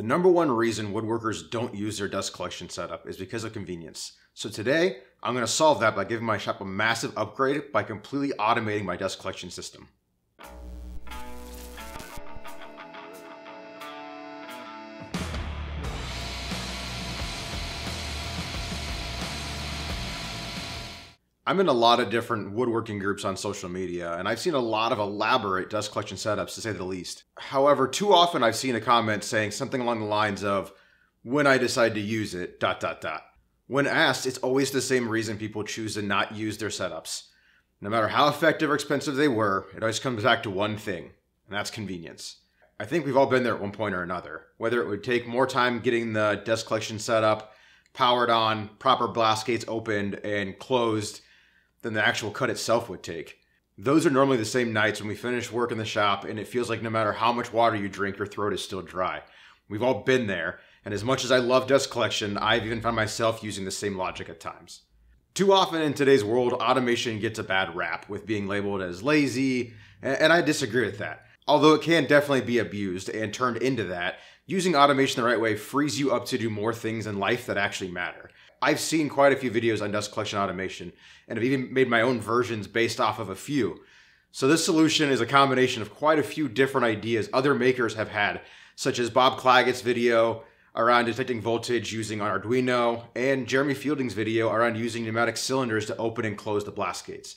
The number one reason woodworkers don't use their dust collection setup is because of convenience. So today, I'm going to solve that by giving my shop a massive upgrade by completely automating my dust collection system. I'm in a lot of different woodworking groups on social media, and I've seen a lot of elaborate dust collection setups, to say the least. However, too often I've seen a comment saying something along the lines of, when I decide to use it, dot dot dot. When asked, it's always the same reason people choose to not use their setups. No matter how effective or expensive they were, it always comes back to one thing, and that's convenience. I think we've all been there at one point or another. Whether it would take more time getting the dust collection set up, powered on, proper blast gates opened and closed, than the actual cut itself would take. Those are normally the same nights when we finish work in the shop and it feels like no matter how much water you drink, your throat is still dry. We've all been there, and as much as I love dust collection, I've even found myself using the same logic at times. Too often in today's world, automation gets a bad rap with being labeled as lazy, and I disagree with that. Although it can definitely be abused and turned into that, using automation the right way frees you up to do more things in life that actually matter. I've seen quite a few videos on dust collection automation and have even made my own versions based off of a few. So this solution is a combination of quite a few different ideas other makers have had, such as Bob Clagett's video around detecting voltage using an Arduino and Jeremy Fielding's video around using pneumatic cylinders to open and close the blast gates.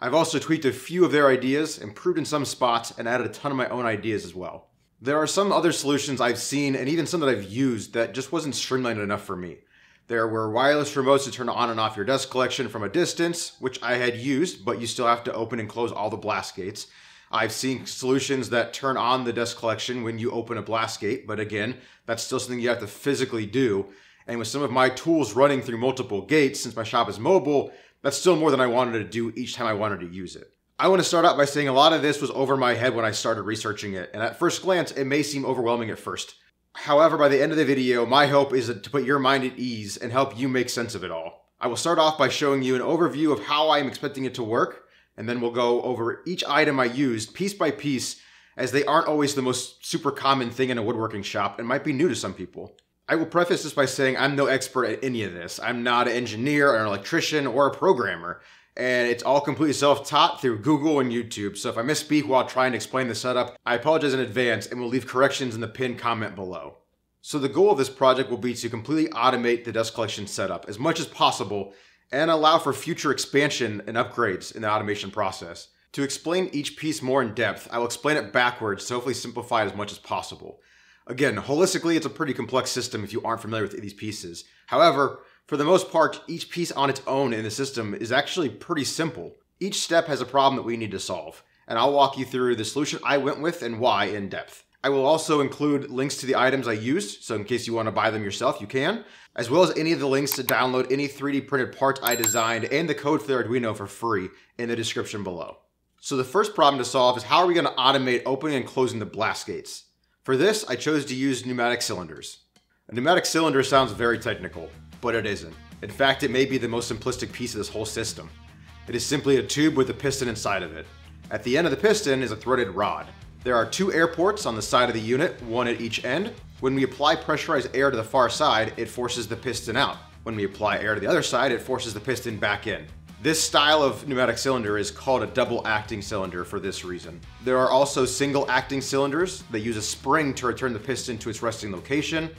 I've also tweaked a few of their ideas, improved in some spots, and added a ton of my own ideas as well. There are some other solutions I've seen and even some that I've used that just wasn't streamlined enough for me. There were wireless remotes to turn on and off your dust collection from a distance, which I had used, but you still have to open and close all the blast gates. I've seen solutions that turn on the dust collection when you open a blast gate, but again, that's still something you have to physically do. And with some of my tools running through multiple gates, since my shop is mobile, that's still more than I wanted to do each time I wanted to use it. I want to start out by saying a lot of this was over my head when I started researching it, and at first glance, it may seem overwhelming at first. However, by the end of the video, my hope is to put your mind at ease and help you make sense of it all. I will start off by showing you an overview of how I am expecting it to work, and then we'll go over each item I used piece by piece as they aren't always the most super common thing in a woodworking shop and might be new to some people. I will preface this by saying I'm no expert at any of this. I'm not an engineer, an electrician, or a programmer and it's all completely self-taught through Google and YouTube. So if I misspeak while trying to explain the setup, I apologize in advance and will leave corrections in the pinned comment below. So the goal of this project will be to completely automate the dust collection setup as much as possible and allow for future expansion and upgrades in the automation process. To explain each piece more in depth, I will explain it backwards to hopefully simplify it as much as possible. Again, holistically, it's a pretty complex system if you aren't familiar with these pieces. However, for the most part, each piece on its own in the system is actually pretty simple. Each step has a problem that we need to solve, and I'll walk you through the solution I went with and why in depth. I will also include links to the items I used, so in case you want to buy them yourself, you can, as well as any of the links to download any 3D printed parts I designed and the code for the Arduino for free in the description below. So the first problem to solve is how are we going to automate opening and closing the blast gates? For this, I chose to use pneumatic cylinders. A pneumatic cylinder sounds very technical, but it isn't. In fact, it may be the most simplistic piece of this whole system. It is simply a tube with a piston inside of it. At the end of the piston is a threaded rod. There are two air ports on the side of the unit, one at each end. When we apply pressurized air to the far side, it forces the piston out. When we apply air to the other side, it forces the piston back in. This style of pneumatic cylinder is called a double acting cylinder for this reason. There are also single acting cylinders that use a spring to return the piston to its resting location,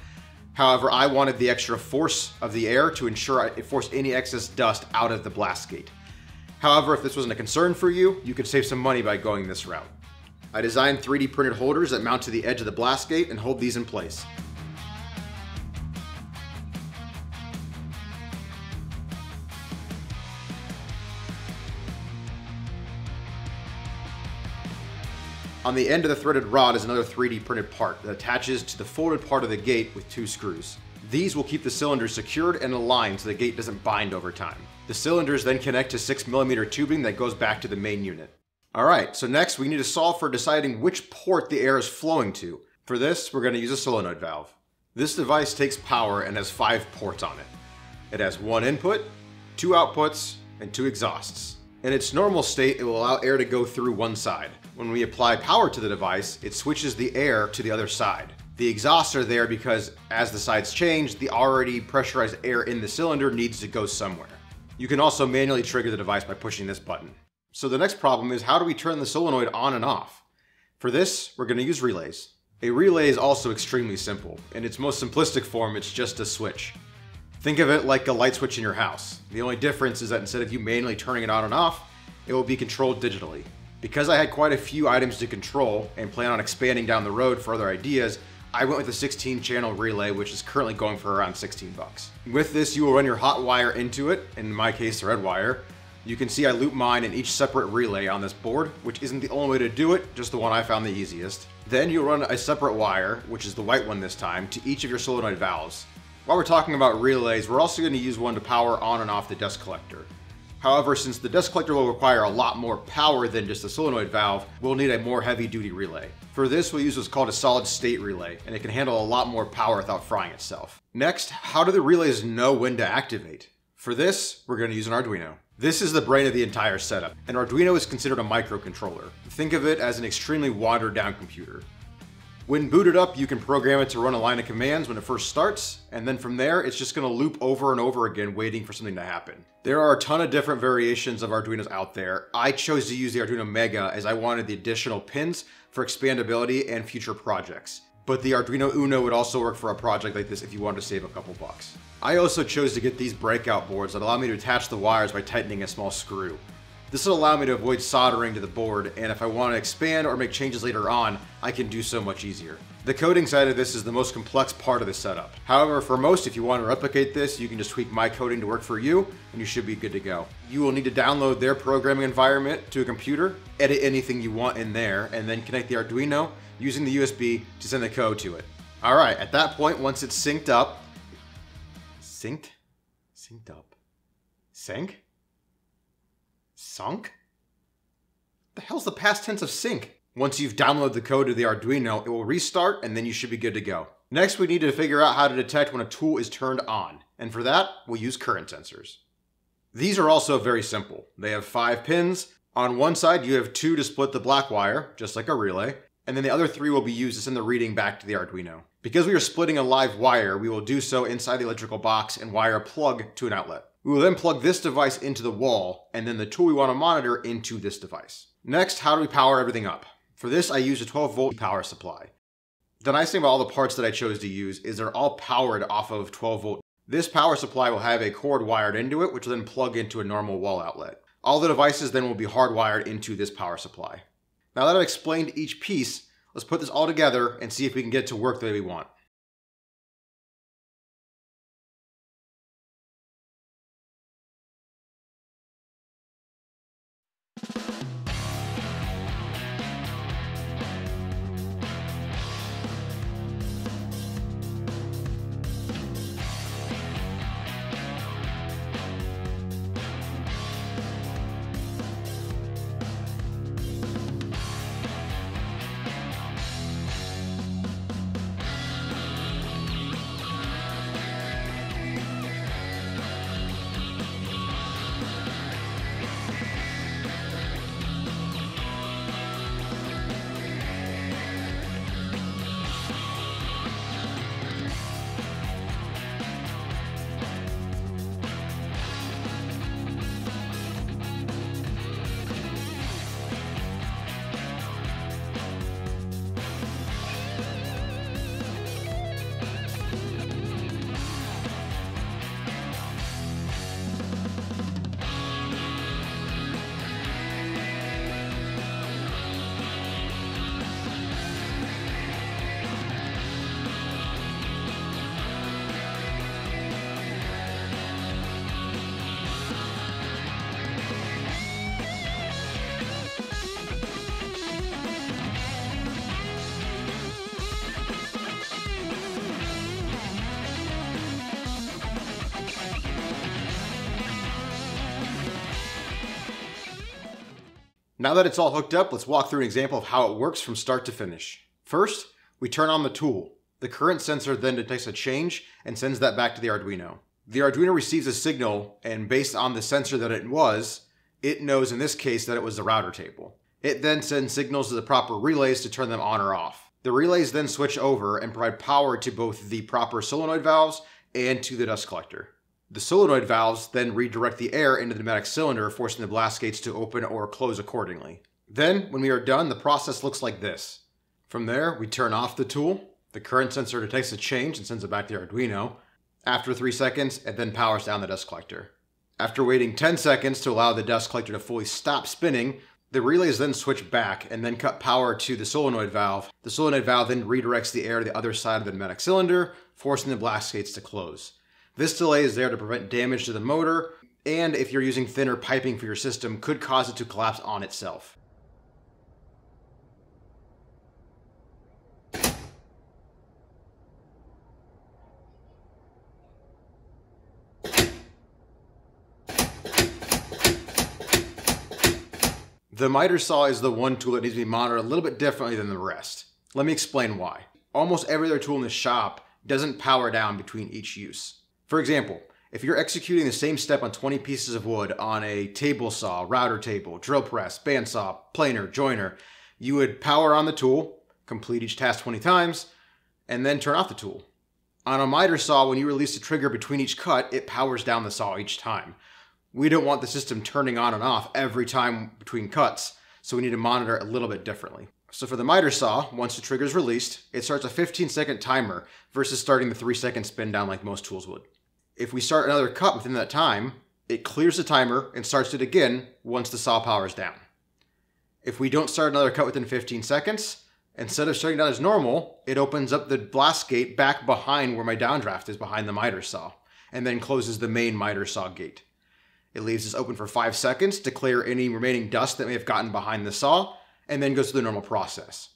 However, I wanted the extra force of the air to ensure it forced any excess dust out of the blast gate. However, if this wasn't a concern for you, you could save some money by going this route. I designed 3D printed holders that mount to the edge of the blast gate and hold these in place. On the end of the threaded rod is another 3D printed part that attaches to the folded part of the gate with two screws. These will keep the cylinders secured and aligned so the gate doesn't bind over time. The cylinders then connect to 6mm tubing that goes back to the main unit. Alright, so next we need to solve for deciding which port the air is flowing to. For this, we're going to use a solenoid valve. This device takes power and has five ports on it. It has one input, two outputs, and two exhausts. In its normal state, it will allow air to go through one side. When we apply power to the device, it switches the air to the other side. The exhausts are there because as the sides change, the already pressurized air in the cylinder needs to go somewhere. You can also manually trigger the device by pushing this button. So the next problem is how do we turn the solenoid on and off? For this, we're going to use relays. A relay is also extremely simple. In its most simplistic form, it's just a switch. Think of it like a light switch in your house. The only difference is that instead of you manually turning it on and off, it will be controlled digitally. Because I had quite a few items to control and plan on expanding down the road for other ideas, I went with a 16 channel relay, which is currently going for around 16 bucks. With this, you will run your hot wire into it, in my case, the red wire. You can see I loop mine in each separate relay on this board, which isn't the only way to do it, just the one I found the easiest. Then you'll run a separate wire, which is the white one this time, to each of your solenoid valves. While we're talking about relays, we're also going to use one to power on and off the dust collector. However, since the dust collector will require a lot more power than just a solenoid valve, we'll need a more heavy duty relay. For this, we'll use what's called a solid state relay, and it can handle a lot more power without frying itself. Next, how do the relays know when to activate? For this, we're going to use an Arduino. This is the brain of the entire setup. An Arduino is considered a microcontroller. Think of it as an extremely watered down computer. When booted up, you can program it to run a line of commands when it first starts, and then from there, it's just going to loop over and over again waiting for something to happen. There are a ton of different variations of Arduinos out there. I chose to use the Arduino Mega as I wanted the additional pins for expandability and future projects. But the Arduino Uno would also work for a project like this if you wanted to save a couple bucks. I also chose to get these breakout boards that allow me to attach the wires by tightening a small screw. This will allow me to avoid soldering to the board, and if I want to expand or make changes later on, I can do so much easier. The coding side of this is the most complex part of the setup. However, for most, if you want to replicate this, you can just tweak my coding to work for you, and you should be good to go. You will need to download their programming environment to a computer, edit anything you want in there, and then connect the Arduino using the USB to send the code to it. All right, at that point, once it's synced up, synced? Synced up. Sync? Sunk? The hell's the past tense of sync? Once you've downloaded the code to the Arduino, it will restart and then you should be good to go. Next, we need to figure out how to detect when a tool is turned on. And for that, we'll use current sensors. These are also very simple. They have five pins. On one side, you have two to split the black wire, just like a relay, and then the other three will be used to send the reading back to the Arduino. Because we are splitting a live wire, we will do so inside the electrical box and wire a plug to an outlet. We will then plug this device into the wall and then the tool we want to monitor into this device. Next, how do we power everything up? For this, I use a 12 volt power supply. The nice thing about all the parts that I chose to use is they're all powered off of 12 volt. This power supply will have a cord wired into it, which will then plug into a normal wall outlet. All the devices then will be hardwired into this power supply. Now that I've explained each piece, let's put this all together and see if we can get it to work the way we want. Now that it's all hooked up, let's walk through an example of how it works from start to finish. First, we turn on the tool. The current sensor then detects a change and sends that back to the Arduino. The Arduino receives a signal, and based on the sensor that it was, it knows in this case that it was the router table. It then sends signals to the proper relays to turn them on or off. The relays then switch over and provide power to both the proper solenoid valves and to the dust collector. The solenoid valves then redirect the air into the pneumatic cylinder, forcing the blast gates to open or close accordingly. Then, when we are done, the process looks like this. From there, we turn off the tool, the current sensor detects a change and sends it back to the Arduino. After 3 seconds, it then powers down the dust collector. After waiting 10 seconds to allow the dust collector to fully stop spinning, the relays then switch back and then cut power to the solenoid valve. The solenoid valve then redirects the air to the other side of the pneumatic cylinder, forcing the blast gates to close. This delay is there to prevent damage to the motor, and if you're using thinner piping for your system, could cause it to collapse on itself. The miter saw is the one tool that needs to be monitored a little bit differently than the rest. Let me explain why. Almost every other tool in the shop doesn't power down between each use. For example, if you're executing the same step on 20 pieces of wood on a table saw, router table, drill press, bandsaw, planer, joiner, you would power on the tool, complete each task 20 times, and then turn off the tool. On a miter saw, when you release the trigger between each cut, it powers down the saw each time we don't want the system turning on and off every time between cuts, so we need to monitor it a little bit differently. So for the miter saw, once the trigger is released, it starts a 15 second timer versus starting the 3 second spin down like most tools would. If we start another cut within that time, it clears the timer and starts it again once the saw powers down. If we don't start another cut within 15 seconds, instead of shutting down as normal, it opens up the blast gate back behind where my downdraft is behind the miter saw, and then closes the main miter saw gate. It leaves this open for five seconds to clear any remaining dust that may have gotten behind the saw, and then goes through the normal process.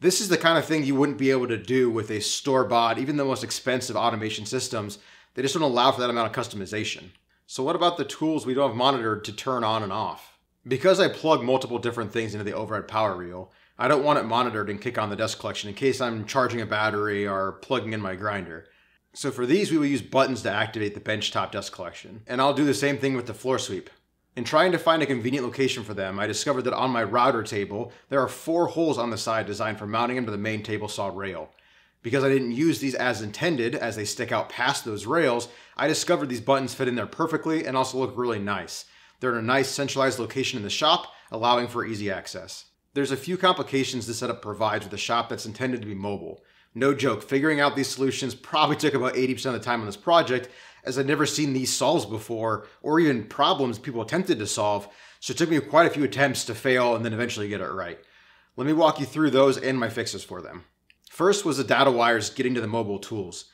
This is the kind of thing you wouldn't be able to do with a store-bought, even the most expensive automation systems. They just don't allow for that amount of customization. So what about the tools we don't have monitored to turn on and off? Because I plug multiple different things into the overhead power reel, I don't want it monitored and kick on the dust collection in case I'm charging a battery or plugging in my grinder. So for these, we will use buttons to activate the benchtop dust collection. And I'll do the same thing with the floor sweep. In trying to find a convenient location for them, I discovered that on my router table, there are four holes on the side designed for mounting them to the main table saw rail. Because I didn't use these as intended, as they stick out past those rails, I discovered these buttons fit in there perfectly and also look really nice. They're in a nice centralized location in the shop, allowing for easy access. There's a few complications this setup provides with a shop that's intended to be mobile. No joke, figuring out these solutions probably took about 80% of the time on this project, as I'd never seen these solves before, or even problems people attempted to solve, so it took me quite a few attempts to fail and then eventually get it right. Let me walk you through those and my fixes for them. First was the data wires getting to the mobile tools.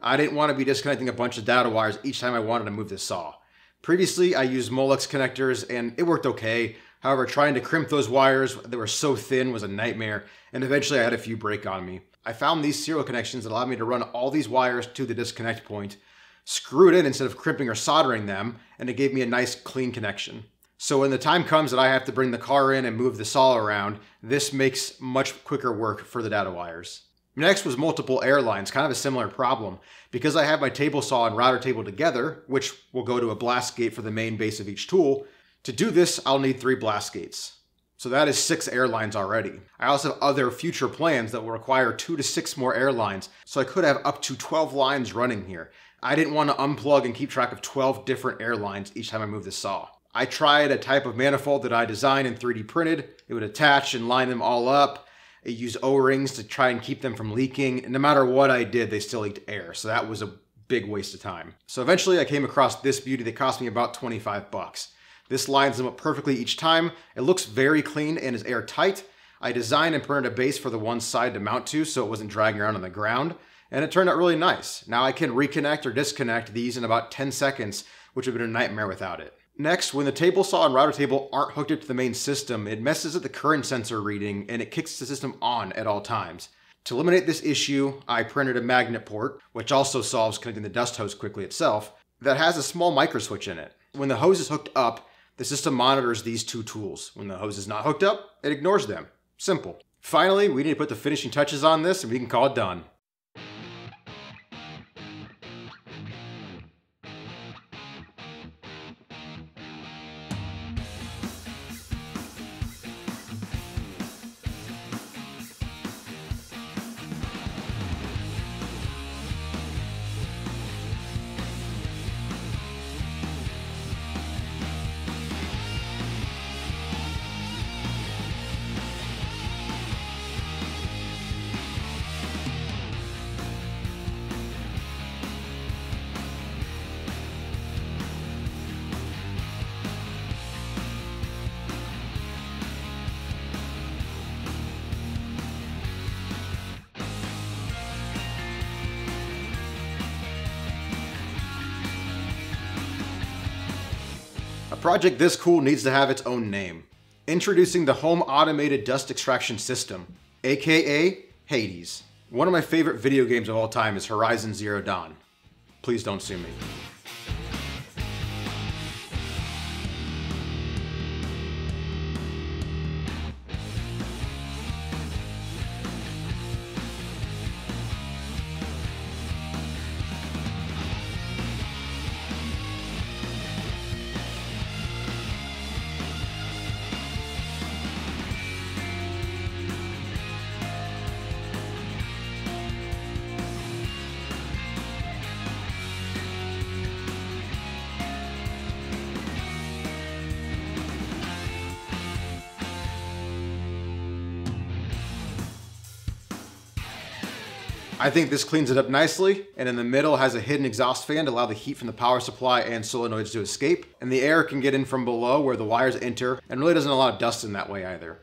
I didn't want to be disconnecting a bunch of data wires each time I wanted to move the saw. Previously, I used Molex connectors and it worked okay. However, trying to crimp those wires that were so thin was a nightmare, and eventually I had a few break on me. I found these serial connections that allowed me to run all these wires to the disconnect point, screw it in instead of crimping or soldering them, and it gave me a nice clean connection. So when the time comes that I have to bring the car in and move the saw around, this makes much quicker work for the data wires. Next was multiple air lines, kind of a similar problem. Because I have my table saw and router table together, which will go to a blast gate for the main base of each tool, to do this, I'll need three blast gates. So that is six airlines already. I also have other future plans that will require two to six more airlines, so I could have up to 12 lines running here. I didn't want to unplug and keep track of 12 different airlines each time I move the saw. I tried a type of manifold that I designed and 3D printed. It would attach and line them all up. It used O-rings to try and keep them from leaking. And no matter what I did, they still leaked air. So that was a big waste of time. So eventually I came across this beauty that cost me about 25 bucks. This lines them up perfectly each time. It looks very clean and is airtight. I designed and printed a base for the one side to mount to so it wasn't dragging around on the ground. And it turned out really nice. Now I can reconnect or disconnect these in about 10 seconds, which would have been a nightmare without it. Next, when the table saw and router table aren't hooked up to the main system, it messes with the current sensor reading and it kicks the system on at all times. To eliminate this issue, I printed a magnet port, which also solves connecting the dust hose quickly itself, that has a small micro switch in it. When the hose is hooked up, the system monitors these two tools. When the hose is not hooked up, it ignores them. Simple. Finally, we need to put the finishing touches on this and we can call it done. Project this cool needs to have its own name. Introducing the Home Automated Dust Extraction System, aka Hades. One of my favorite video games of all time is Horizon Zero Dawn. Please don't sue me. I think this cleans it up nicely, and in the middle has a hidden exhaust fan to allow the heat from the power supply and solenoids to escape, and the air can get in from below where the wires enter, and really doesn't allow dust in that way either.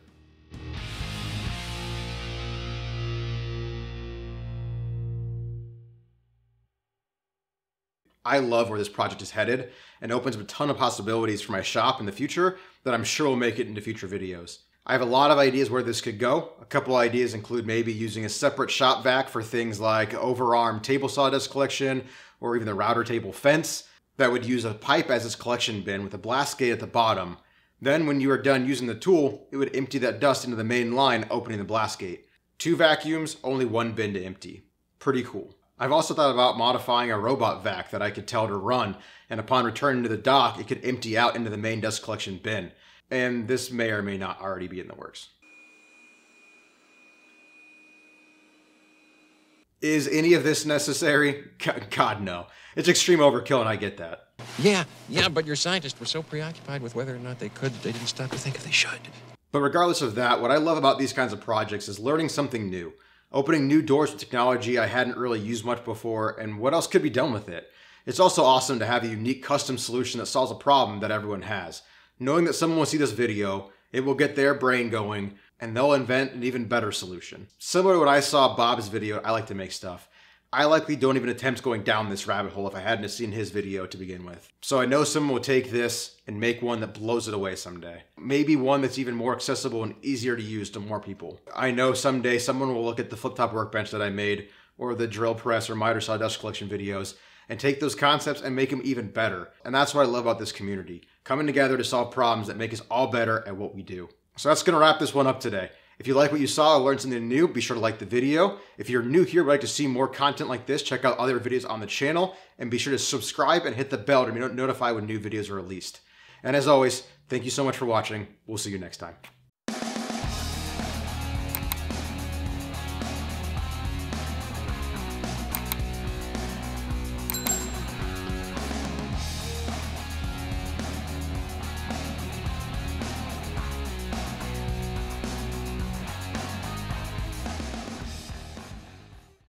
I love where this project is headed and opens up a ton of possibilities for my shop in the future that I'm sure will make it into future videos. I have a lot of ideas where this could go. A couple ideas include maybe using a separate shop vac for things like overarm table sawdust collection or even the router table fence that would use a pipe as its collection bin with a blast gate at the bottom. Then when you are done using the tool, it would empty that dust into the main line, opening the blast gate. Two vacuums, only one bin to empty. Pretty cool. I've also thought about modifying a robot vac that I could tell to run, and upon returning to the dock, it could empty out into the main dust collection bin and this may or may not already be in the works. Is any of this necessary? God, no. It's extreme overkill, and I get that. Yeah, yeah, but your scientists were so preoccupied with whether or not they could, that they didn't stop to think if they should. But regardless of that, what I love about these kinds of projects is learning something new, opening new doors with technology I hadn't really used much before, and what else could be done with it. It's also awesome to have a unique custom solution that solves a problem that everyone has knowing that someone will see this video, it will get their brain going, and they'll invent an even better solution. Similar to what I saw Bob's video, I like to make stuff. I likely don't even attempt going down this rabbit hole if I hadn't seen his video to begin with. So I know someone will take this and make one that blows it away someday. Maybe one that's even more accessible and easier to use to more people. I know someday someone will look at the flip top workbench that I made, or the drill press or miter saw dust collection videos, and take those concepts and make them even better. And that's what I love about this community coming together to solve problems that make us all better at what we do. So that's going to wrap this one up today. If you like what you saw or learned something new, be sure to like the video. If you're new here, would like to see more content like this, check out other videos on the channel and be sure to subscribe and hit the bell to be notified when new videos are released. And as always, thank you so much for watching. We'll see you next time.